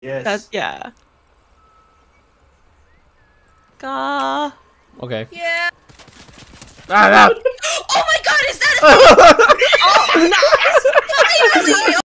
Yes. That's yeah. Gah. Okay. Yeah. Ah, ah. Oh my god, is that